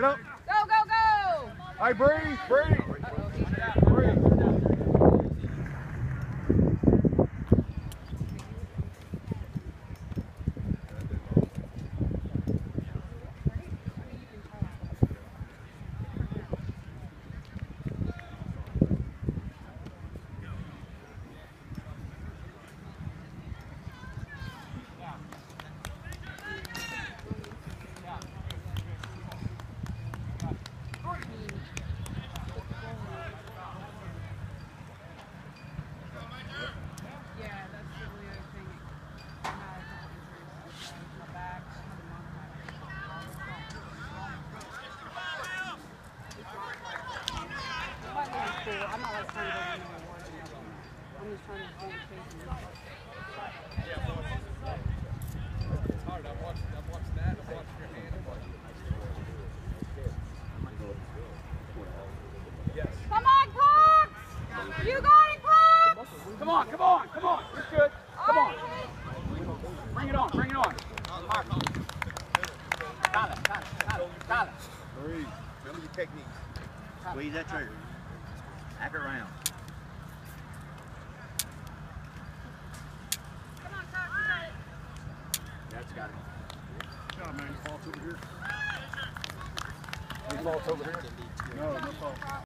Get up. Go, go, go. All right, breathe, breathe. I'm not like trying to go win no awards or. I'm just trying to stay in It's hard. I've watched, I've watched that. I've watched your hand. I've watched Yes. Come on, Cox! You got it, Cox! Come on, come on, come on. You're good. Come on. Bring it on, bring it on. Breathe. Remember your techniques. Squeeze that trigger. Back around. Come on, Cox, you got it. That's got it. Good job, man. Fault's over here. Any faults over here? No, no fault.